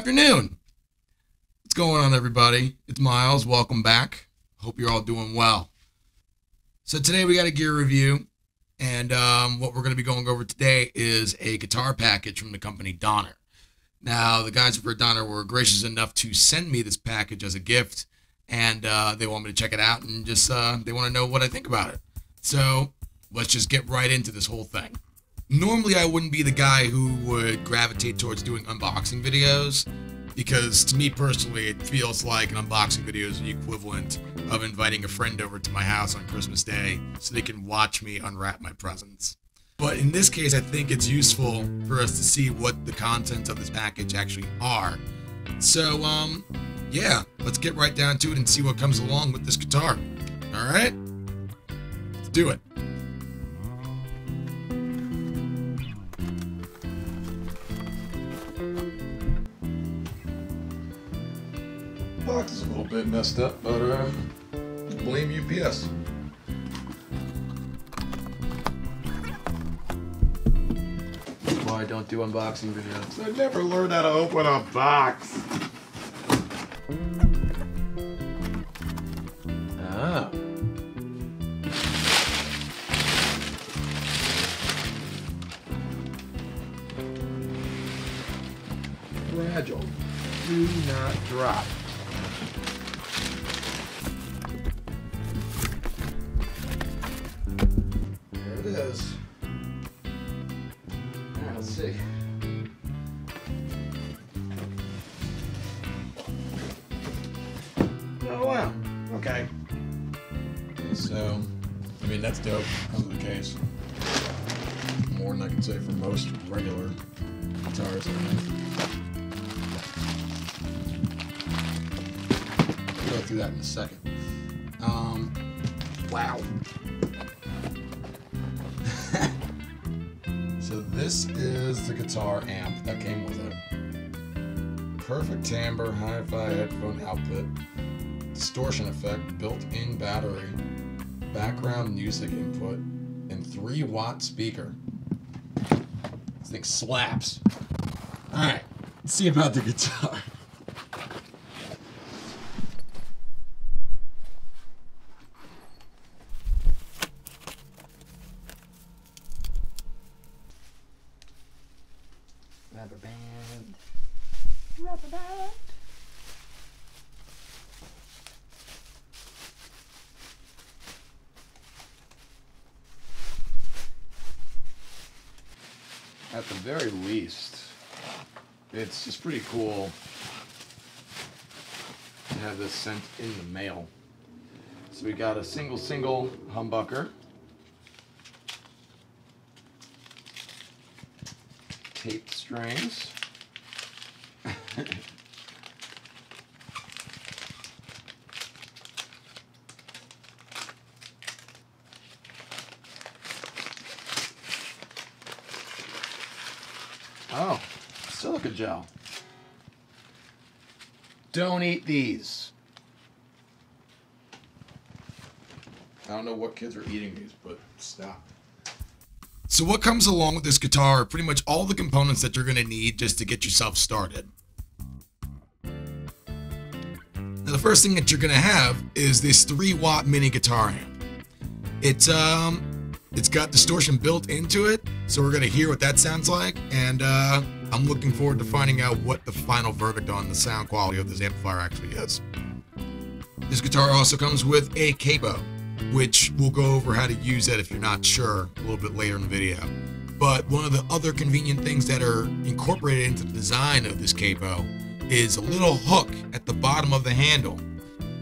afternoon. What's going on, everybody? It's Miles. Welcome back. Hope you're all doing well. So, today we got a gear review, and um, what we're going to be going over today is a guitar package from the company Donner. Now, the guys over at Donner were gracious enough to send me this package as a gift, and uh, they want me to check it out and just uh, they want to know what I think about it. So, let's just get right into this whole thing normally I wouldn't be the guy who would gravitate towards doing unboxing videos because to me personally it feels like an unboxing video is the equivalent of inviting a friend over to my house on Christmas Day so they can watch me unwrap my presents. But in this case, I think it's useful for us to see what the contents of this package actually are. So, um, yeah, let's get right down to it and see what comes along with this guitar. All right? Let's do it. Box is a little bit messed up, but uh, blame UPS. That's why I don't do unboxing videos. I never learned how to open a box. Ah. Fragile. Do not drop. I mean that's dope. With the case. More than I can say for most regular guitars. I have. We'll go through that in a second. Um, wow. so this is the guitar amp that came with it. Perfect timbre, hi-fi headphone output, distortion effect, built-in battery, background music input, and 3 watt speaker. This thing slaps. Alright, let's see about the guitar. At the very least, it's just pretty cool to have this sent in the mail. So we got a single single humbucker. Taped strings. Don't eat these. I don't know what kids are eating these, but stop. So what comes along with this guitar are pretty much all the components that you're going to need just to get yourself started. Now the first thing that you're going to have is this 3 watt mini guitar amp. It's um it's got distortion built into it, so we're going to hear what that sounds like and uh I'm looking forward to finding out what the final verdict on the sound quality of this amplifier actually is. This guitar also comes with a capo, which we'll go over how to use that if you're not sure a little bit later in the video. But one of the other convenient things that are incorporated into the design of this capo is a little hook at the bottom of the handle.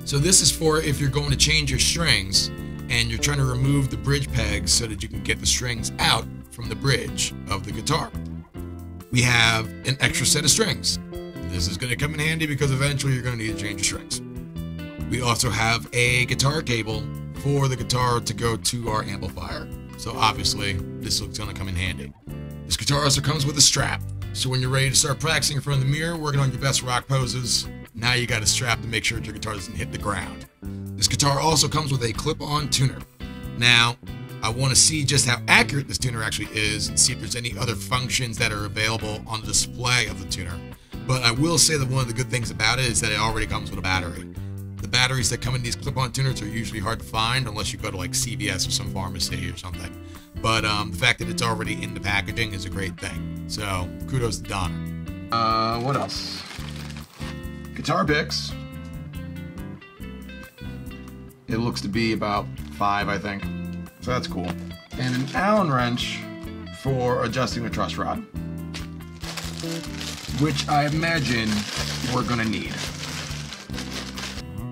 So this is for if you're going to change your strings and you're trying to remove the bridge pegs so that you can get the strings out from the bridge of the guitar. We have an extra set of strings. This is going to come in handy because eventually you're going to need to change your strings. We also have a guitar cable for the guitar to go to our amplifier. So obviously, this is going to come in handy. This guitar also comes with a strap. So when you're ready to start practicing in front of the mirror, working on your best rock poses, now you got a strap to make sure your guitar doesn't hit the ground. This guitar also comes with a clip-on tuner. Now, I want to see just how accurate this tuner actually is and see if there's any other functions that are available on the display of the tuner. But I will say that one of the good things about it is that it already comes with a battery. The batteries that come in these clip-on tuners are usually hard to find unless you go to like CVS or some pharmacy or something. But um, the fact that it's already in the packaging is a great thing. So kudos to Donner. Uh, what else? Guitar picks. It looks to be about five, I think. So that's cool. And an Allen wrench for adjusting the truss rod. Which I imagine we're gonna need.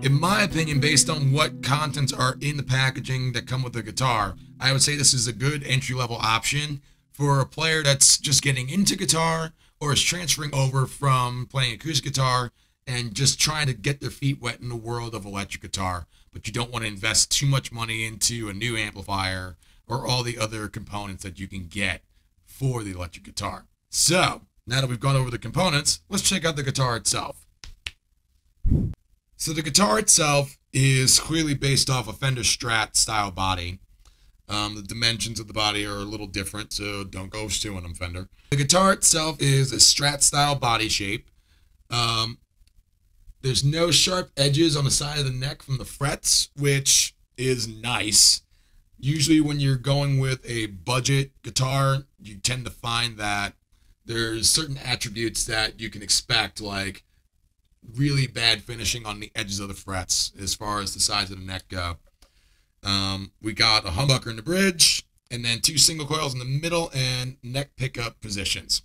In my opinion, based on what contents are in the packaging that come with the guitar, I would say this is a good entry level option for a player that's just getting into guitar or is transferring over from playing acoustic guitar and just trying to get their feet wet in the world of electric guitar, but you don't want to invest too much money into a new amplifier or all the other components that you can get for the electric guitar. So, now that we've gone over the components, let's check out the guitar itself. So the guitar itself is clearly based off a Fender Strat style body. Um, the dimensions of the body are a little different, so don't go suing them, Fender. The guitar itself is a Strat style body shape. Um, there's no sharp edges on the side of the neck from the frets, which is nice. Usually, when you're going with a budget guitar, you tend to find that there's certain attributes that you can expect, like really bad finishing on the edges of the frets as far as the size of the neck go. Um, we got a humbucker in the bridge, and then two single coils in the middle and neck pickup positions.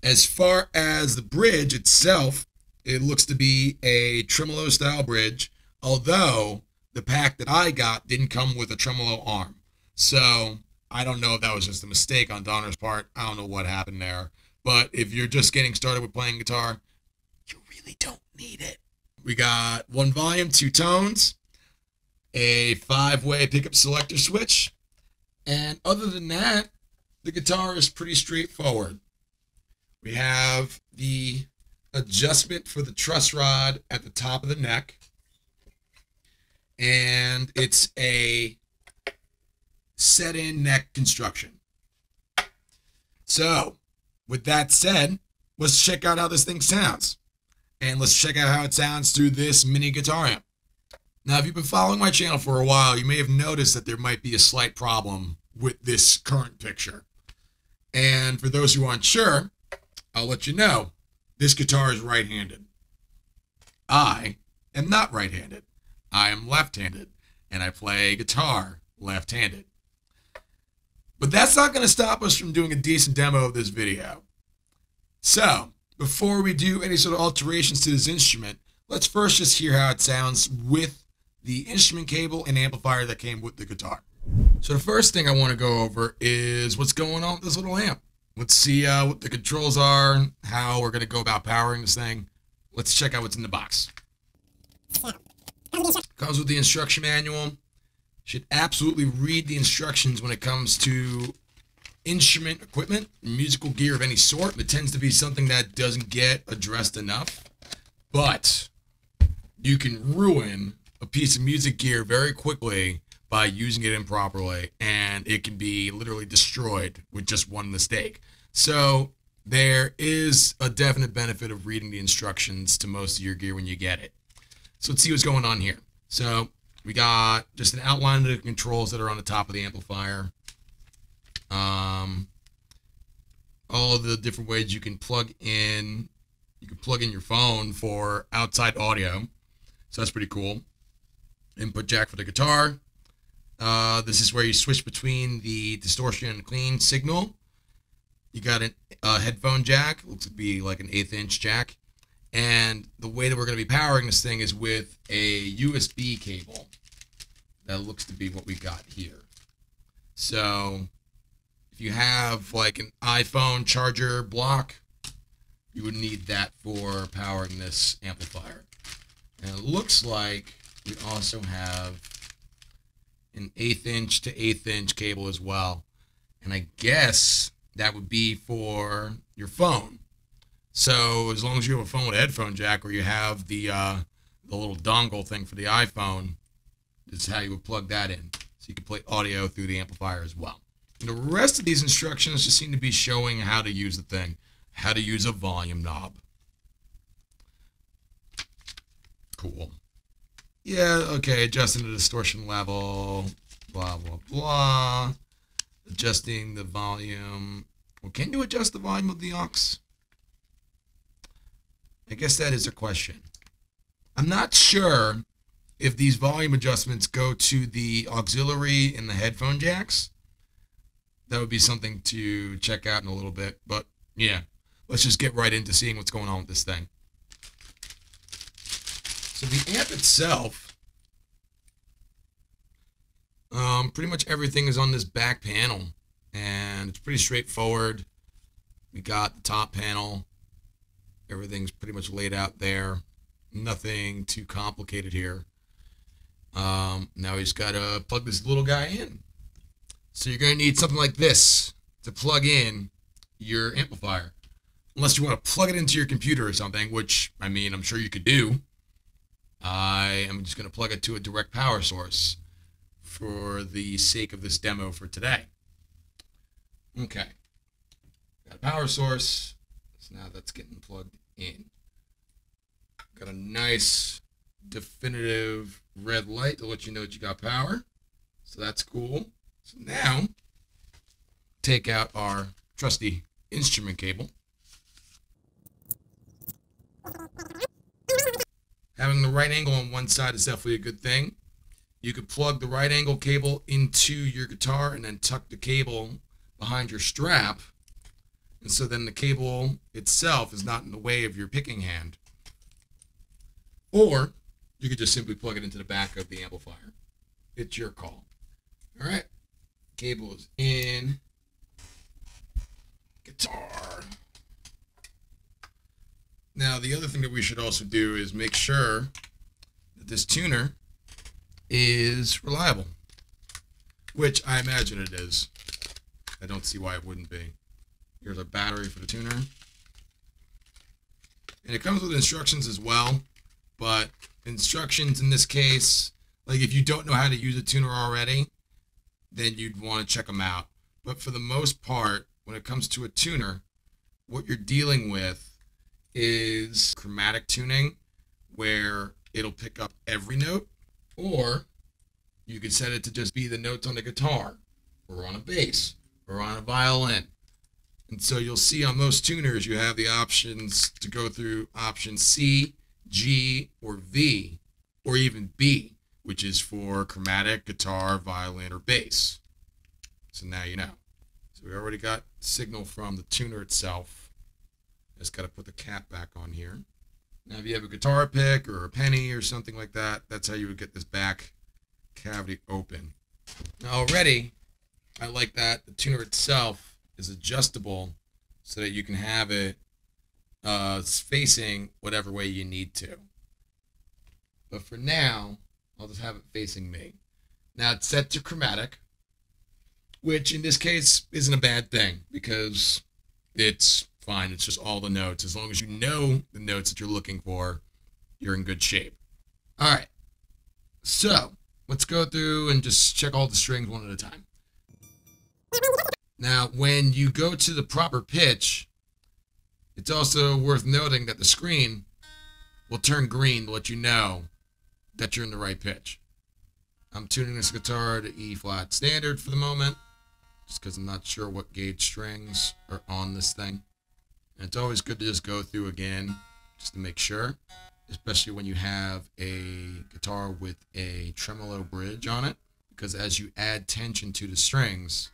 As far as the bridge itself, it looks to be a tremolo style bridge, although the pack that I got didn't come with a tremolo arm. So I don't know if that was just a mistake on Donner's part. I don't know what happened there. But if you're just getting started with playing guitar, you really don't need it. We got one volume, two tones, a five way pickup selector switch, and other than that, the guitar is pretty straightforward. We have the adjustment for the truss rod at the top of the neck, and it's a set in neck construction. So, with that said, let's check out how this thing sounds. And let's check out how it sounds through this mini guitar amp. Now, if you've been following my channel for a while, you may have noticed that there might be a slight problem with this current picture. And for those who aren't sure, I'll let you know this guitar is right handed. I am not right handed, I am left handed, and I play guitar left handed. But that's not going to stop us from doing a decent demo of this video. So, before we do any sort of alterations to this instrument, let's first just hear how it sounds with the instrument cable and amplifier that came with the guitar. So the first thing I want to go over is what's going on with this little amp. Let's see uh, what the controls are, how we're going to go about powering this thing. Let's check out what's in the box. Comes with the instruction manual. Should absolutely read the instructions when it comes to instrument equipment, musical gear of any sort. It tends to be something that doesn't get addressed enough. But you can ruin a piece of music gear very quickly by using it improperly, and it can be literally destroyed with just one mistake. So there is a definite benefit of reading the instructions to most of your gear when you get it. So let's see what's going on here. So we got just an outline of the controls that are on the top of the amplifier. Um, all the different ways you can plug in, you can plug in your phone for outside audio. So that's pretty cool. Input jack for the guitar. Uh, this is where you switch between the distortion and clean signal. You got a headphone jack, looks to be like an eighth inch jack. And the way that we're going to be powering this thing is with a USB cable. That looks to be what we got here. So if you have like an iPhone charger block, you would need that for powering this amplifier. And it looks like we also have an eighth inch to eighth inch cable as well. And I guess that would be for your phone. So as long as you have a phone with a headphone jack, or you have the uh, the little dongle thing for the iPhone, is how you would plug that in. So you can play audio through the amplifier as well. And the rest of these instructions just seem to be showing how to use the thing, how to use a volume knob. Cool. Yeah, okay, adjusting the distortion level, blah, blah, blah. Adjusting the volume. Well, can you adjust the volume of the aux? I guess that is a question. I'm not sure if these volume adjustments go to the auxiliary and the headphone jacks. That would be something to check out in a little bit. But yeah, let's just get right into seeing what's going on with this thing. So the amp itself, um, pretty much everything is on this back panel, and it's pretty straightforward. We got the top panel, everything's pretty much laid out there. Nothing too complicated here. Um, now we just gotta plug this little guy in. So you're gonna need something like this to plug in your amplifier. Unless you want to plug it into your computer or something, which I mean I'm sure you could do. I am just gonna plug it to a direct power source for the sake of this demo for today. Okay. Got a power source. So now that's getting plugged in. Got a nice definitive red light to let you know that you got power. So that's cool. So now, take out our trusty instrument cable. Having the right angle on one side is definitely a good thing. You could plug the right angle cable into your guitar and then tuck the cable behind your strap. And so then the cable itself is not in the way of your picking hand. Or you could just simply plug it into the back of the amplifier. It's your call. All right. Cable is in. Guitar. Now, the other thing that we should also do is make sure that this tuner is reliable, which I imagine it is. I don't see why it wouldn't be. Here's a battery for the tuner. And it comes with instructions as well, but instructions in this case, like if you don't know how to use a tuner already, then you'd want to check them out. But for the most part, when it comes to a tuner, what you're dealing with is chromatic tuning, where it'll pick up every note, or you could set it to just be the notes on the guitar, or on a bass, or on a violin. And so you'll see on most tuners, you have the options to go through option C, G, or V, or even B, which is for chromatic, guitar, violin, or bass. So now you know. So we already got signal from the tuner itself. Just got to put the cap back on here. Now, if you have a guitar pick or a penny or something like that, that's how you would get this back cavity open. Now, already, I like that the tuner itself is adjustable so that you can have it uh, facing whatever way you need to. But for now, I'll just have it facing me. Now it's set to chromatic, which in this case isn't a bad thing because it's fine. It's just all the notes. As long as you know the notes that you're looking for, you're in good shape. All right. So let's go through and just check all the strings one at a time. Now, when you go to the proper pitch, it's also worth noting that the screen will turn green to let you know that you're in the right pitch. I'm tuning this guitar to E flat standard for the moment, just because I'm not sure what gauge strings are on this thing. And it's always good to just go through again, just to make sure, especially when you have a guitar with a tremolo bridge on it, because as you add tension to the strings,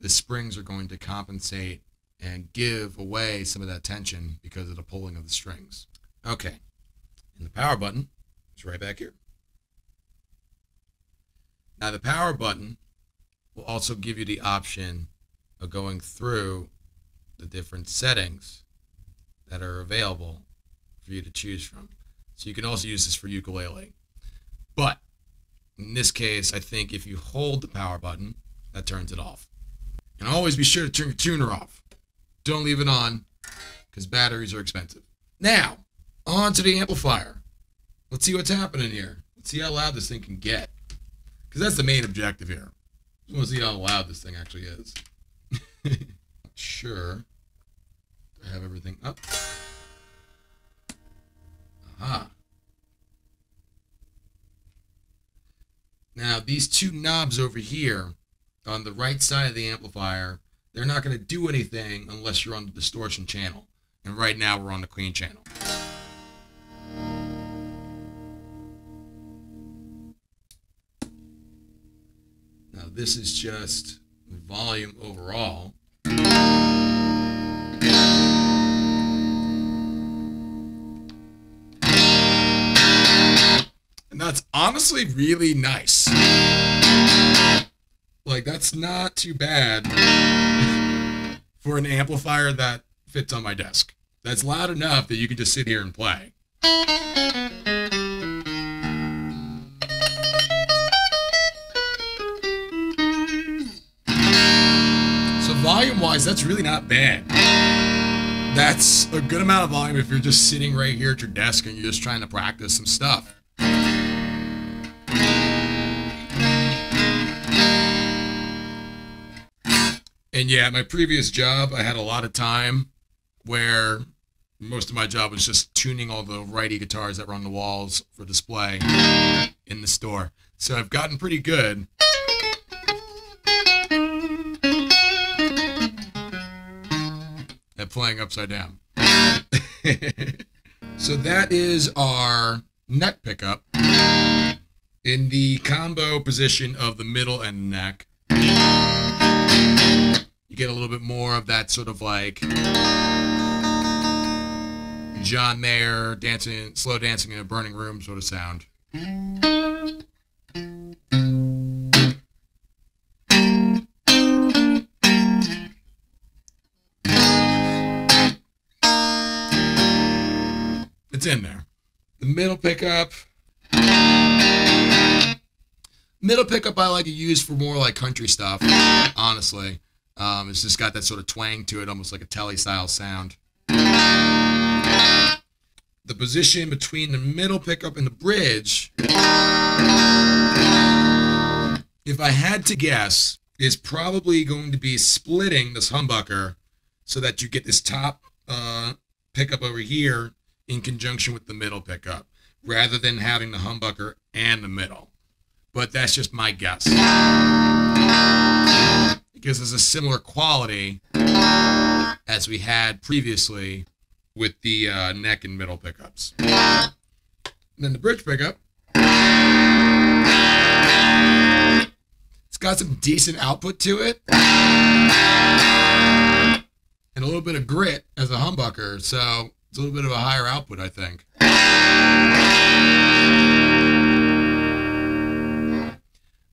the springs are going to compensate and give away some of that tension because of the pulling of the strings. Okay, and the power button is right back here. Now the power button will also give you the option of going through the different settings that are available for you to choose from. So you can also use this for ukulele. But in this case, I think if you hold the power button, that turns it off. And always be sure to turn your tuner off. Don't leave it on because batteries are expensive. Now, on to the amplifier. Let's see what's happening here. Let's see how loud this thing can get. Because that's the main objective here. Just want to see how loud this thing actually is. sure. I have everything up? Aha. Now, these two knobs over here on the right side of the amplifier, they're not going to do anything unless you're on the distortion channel. And right now we're on the clean channel. Now this is just volume overall. And that's honestly really nice. Like that's not too bad for an amplifier that fits on my desk. That's loud enough that you can just sit here and play. So volume wise, that's really not bad. That's a good amount of volume if you're just sitting right here at your desk and you're just trying to practice some stuff. And yeah, my previous job, I had a lot of time where most of my job was just tuning all the righty guitars that were on the walls for display in the store. So I've gotten pretty good. Playing upside down. so that is our neck pickup in the combo position of the middle and neck. You get a little bit more of that sort of like John Mayer dancing, slow dancing in a burning room sort of sound. It's in there. The middle pickup. Middle pickup I like to use for more like country stuff, honestly. Um, it's just got that sort of twang to it, almost like a Tele style sound. The position between the middle pickup and the bridge, if I had to guess, is probably going to be splitting this humbucker so that you get this top uh, pickup over here in conjunction with the middle pickup rather than having the humbucker and the middle. But that's just my guess. Because it's a similar quality as we had previously with the uh, neck and middle pickups. And then the bridge pickup. It's got some decent output to it. And a little bit of grit as a humbucker, so it's a little bit of a higher output, I think.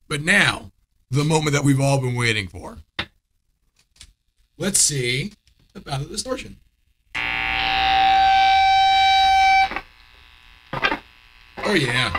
But now, the moment that we've all been waiting for. Let's see about the distortion. Oh, yeah.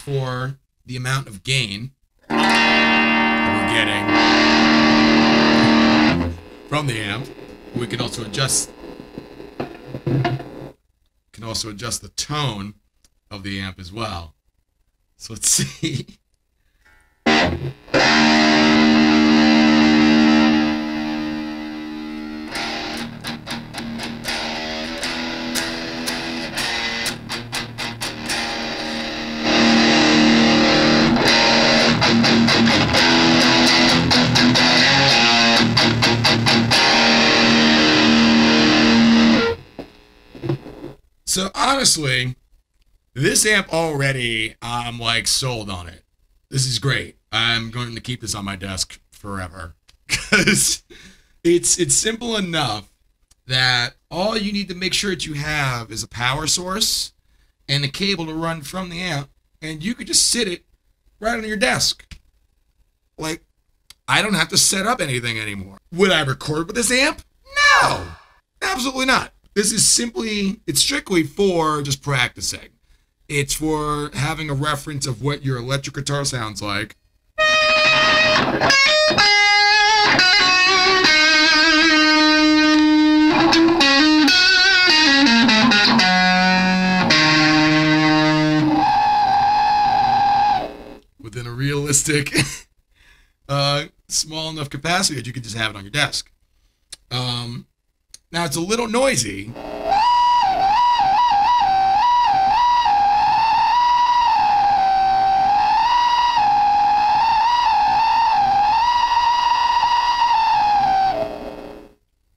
For the amount of gain that we're getting from the amp. We can also adjust can also adjust the tone of the amp as well. So let's see. So honestly, this amp already, I'm like sold on it. This is great. I'm going to keep this on my desk forever because it's it's simple enough that all you need to make sure that you have is a power source and a cable to run from the amp, and you could just sit it right on your desk. Like, I don't have to set up anything anymore. Would I record with this amp? No, absolutely not. This is simply, it's strictly for just practicing. It's for having a reference of what your electric guitar sounds like. Within a realistic, uh, small enough capacity that you can just have it on your desk. Um, now it's a little noisy.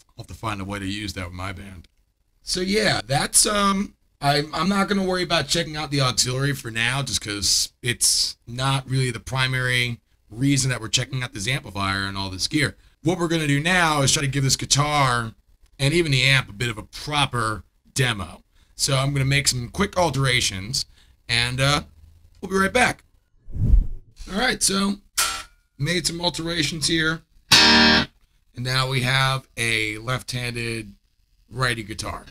I'll have to find a way to use that with my band. So yeah, that's um I'm I'm not gonna worry about checking out the auxiliary for now just because it's not really the primary reason that we're checking out this amplifier and all this gear. What we're gonna do now is try to give this guitar and even the amp a bit of a proper demo. So I'm gonna make some quick alterations and uh we'll be right back. Alright, so made some alterations here. And now we have a left-handed righty guitar.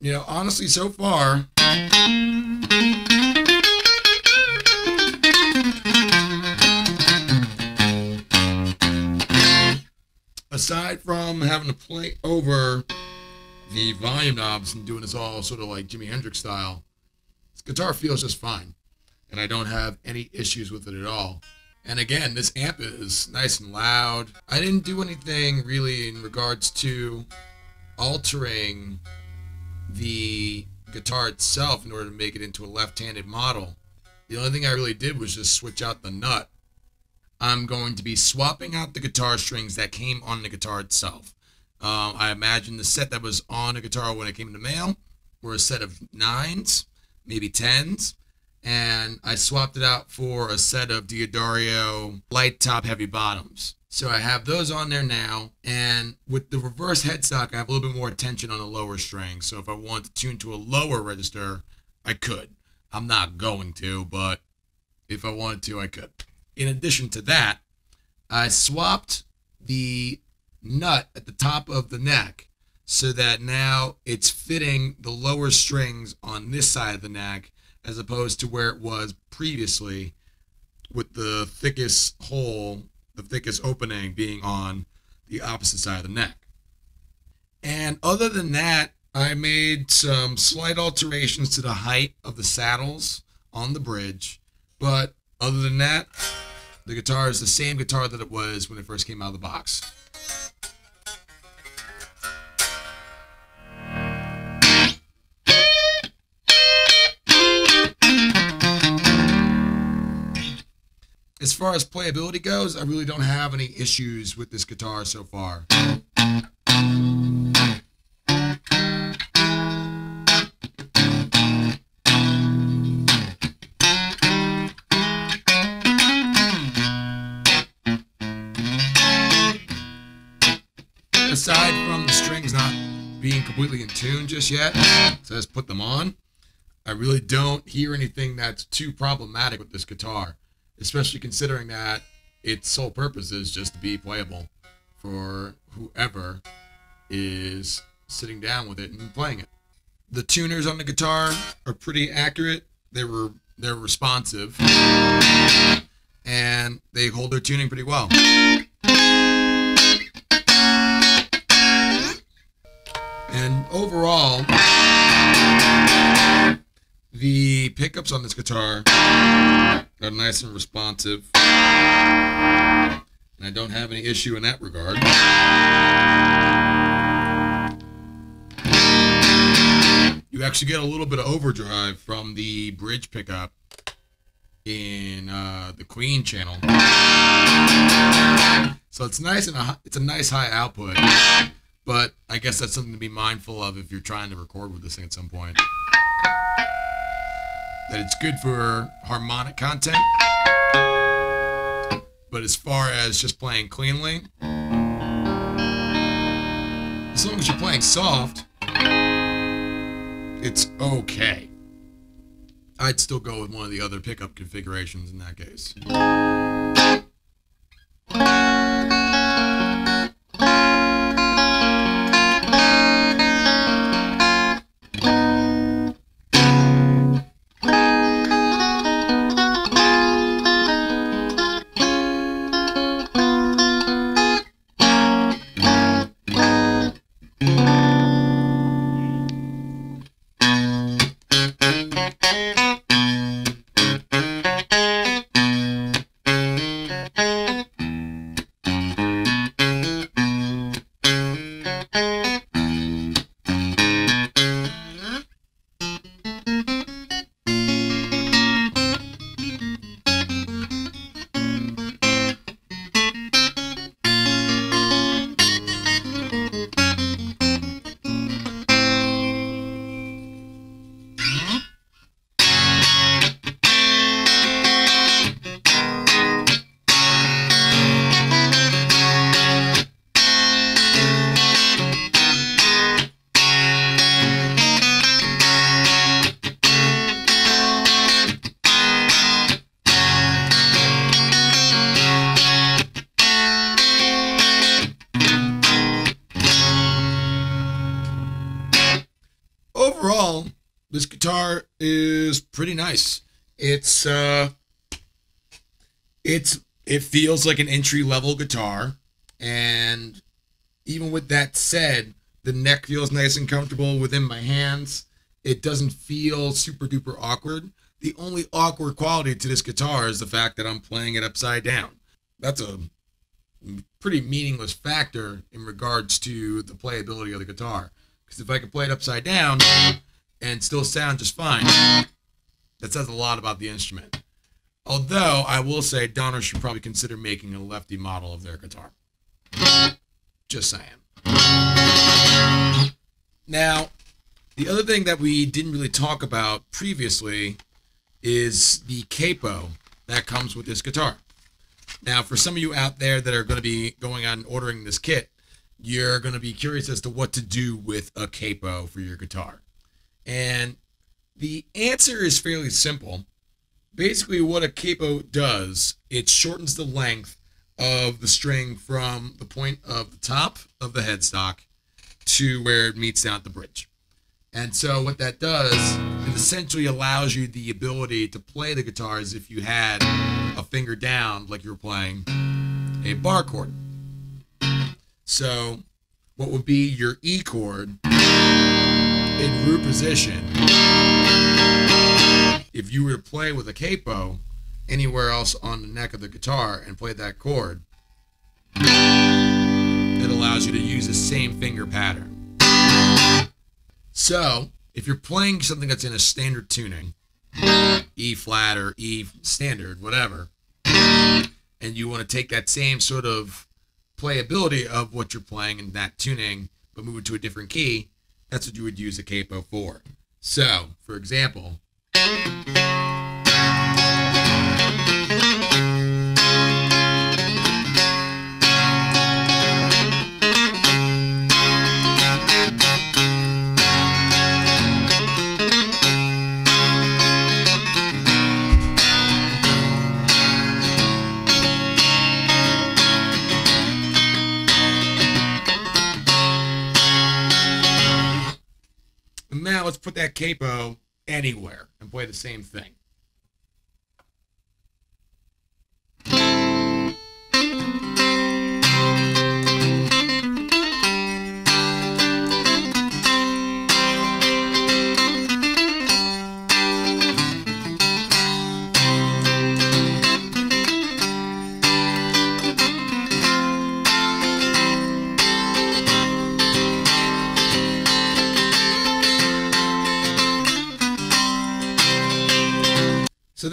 You know, honestly, so far, aside from having to play over the volume knobs and doing this all sort of like Jimi Hendrix style, this guitar feels just fine. And I don't have any issues with it at all. And again, this amp is nice and loud. I didn't do anything really in regards to altering the guitar itself in order to make it into a left-handed model. The only thing I really did was just switch out the nut. I'm going to be swapping out the guitar strings that came on the guitar itself. Um, I imagine the set that was on the guitar when it came in the mail were a set of nines, maybe tens, and I swapped it out for a set of D'Addario light top heavy bottoms. So I have those on there now, and with the reverse headstock, I have a little bit more attention on the lower string. So if I want to tune to a lower register, I could. I'm not going to, but if I wanted to, I could. In addition to that, I swapped the nut at the top of the neck so that now it's fitting the lower strings on this side of the neck as opposed to where it was previously with the thickest hole, the thickest opening being on the opposite side of the neck. And other than that, I made some slight alterations to the height of the saddles on the bridge. But other than that, the guitar is the same guitar that it was when it first came out of the box. As far as playability goes, I really don't have any issues with this guitar so far. Completely in tune just yet, so let's put them on. I really don't hear anything that's too problematic with this guitar, especially considering that its sole purpose is just to be playable for whoever is sitting down with it and playing it. The tuners on the guitar are pretty accurate. They were they're responsive and they hold their tuning pretty well. And overall, the pickups on this guitar are nice and responsive. And I don't have any issue in that regard. You actually get a little bit of overdrive from the bridge pickup in uh, the clean channel. So it's nice and a, it's a nice high output. But I guess that's something to be mindful of if you're trying to record with this thing at some point. That it's good for harmonic content. But as far as just playing cleanly, as long as you're playing soft, it's okay. I'd still go with one of the other pickup configurations in that case. Pretty nice. It's uh it's it feels like an entry level guitar and even with that said, the neck feels nice and comfortable within my hands. It doesn't feel super duper awkward. The only awkward quality to this guitar is the fact that I'm playing it upside down. That's a pretty meaningless factor in regards to the playability of the guitar. Because if I could play it upside down and still sound just fine, that says a lot about the instrument. Although I will say Donner should probably consider making a lefty model of their guitar. Just saying. Now, the other thing that we didn't really talk about previously is the capo that comes with this guitar. Now, for some of you out there that are going to be going on ordering this kit, you're going to be curious as to what to do with a capo for your guitar. And the answer is fairly simple. Basically, what a capo does, it shortens the length of the string from the point of the top of the headstock to where it meets down at the bridge. And so what that does, it essentially allows you the ability to play the guitar as if you had a finger down like you were playing a bar chord. So what would be your E chord in root position if you were to play with a capo anywhere else on the neck of the guitar and play that chord, it allows you to use the same finger pattern. So, if you're playing something that's in a standard tuning, E flat or E standard, whatever, and you want to take that same sort of playability of what you're playing in that tuning, but move it to a different key, that's what you would use a capo for. So, for example, let's put that capo anywhere and play the same thing.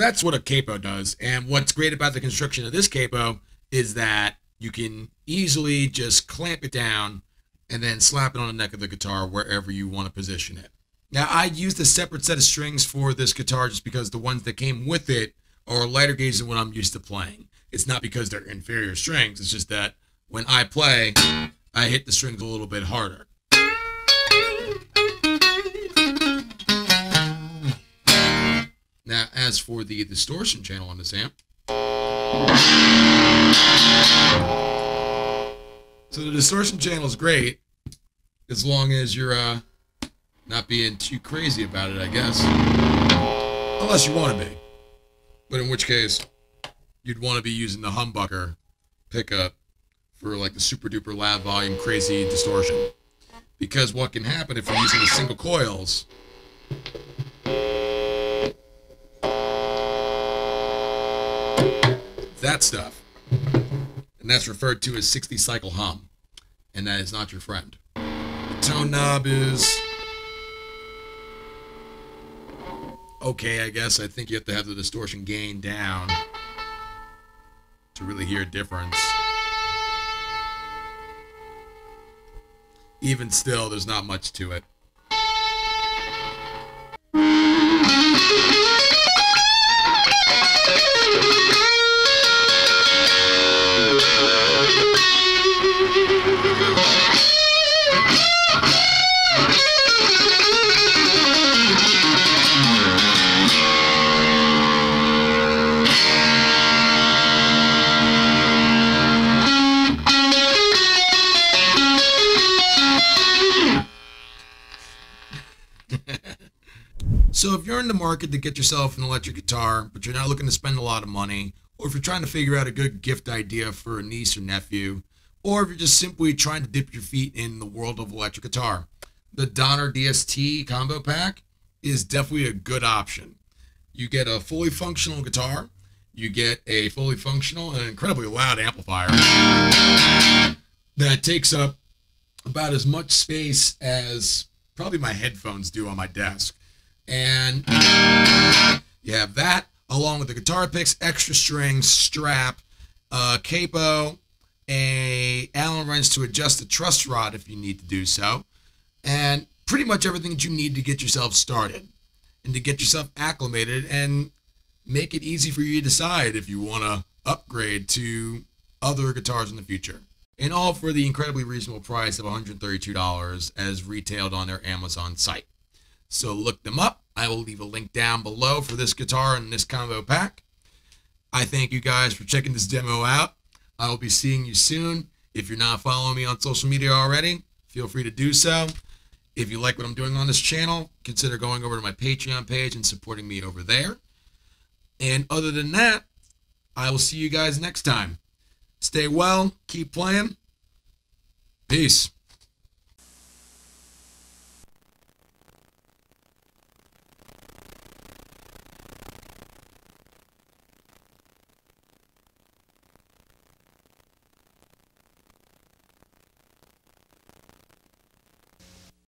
That's what a capo does. And what's great about the construction of this capo is that you can easily just clamp it down and then slap it on the neck of the guitar wherever you want to position it. Now, I used a separate set of strings for this guitar just because the ones that came with it are lighter gauge than what I'm used to playing. It's not because they're inferior strings, it's just that when I play, I hit the strings a little bit harder. Now, as for the distortion channel on this amp, so the distortion channel is great as long as you're uh, not being too crazy about it, I guess. Unless you want to be. But in which case, you'd want to be using the humbucker pickup for like the super duper loud volume crazy distortion. Because what can happen if you're using the single coils that stuff. And that's referred to as 60 cycle hum. And that is not your friend. The tone knob is okay, I guess. I think you have to have the distortion gain down to really hear a difference. Even still, there's not much to it. In the market to get yourself an electric guitar, but you're not looking to spend a lot of money, or if you're trying to figure out a good gift idea for a niece or nephew, or if you're just simply trying to dip your feet in the world of electric guitar, the Donner DST combo pack is definitely a good option. You get a fully functional guitar, you get a fully functional and incredibly loud amplifier that takes up about as much space as probably my headphones do on my desk. And you have that along with the guitar picks, extra strings, strap, uh, capo, a Allen wrench to adjust the truss rod if you need to do so, and pretty much everything that you need to get yourself started and to get yourself acclimated and make it easy for you to decide if you want to upgrade to other guitars in the future. And all for the incredibly reasonable price of $132 as retailed on their Amazon site. So look them up. I will leave a link down below for this guitar and this combo pack. I thank you guys for checking this demo out. I will be seeing you soon. If you're not following me on social media already, feel free to do so. If you like what I'm doing on this channel, consider going over to my Patreon page and supporting me over there. And other than that, I will see you guys next time. Stay well, keep playing. Peace.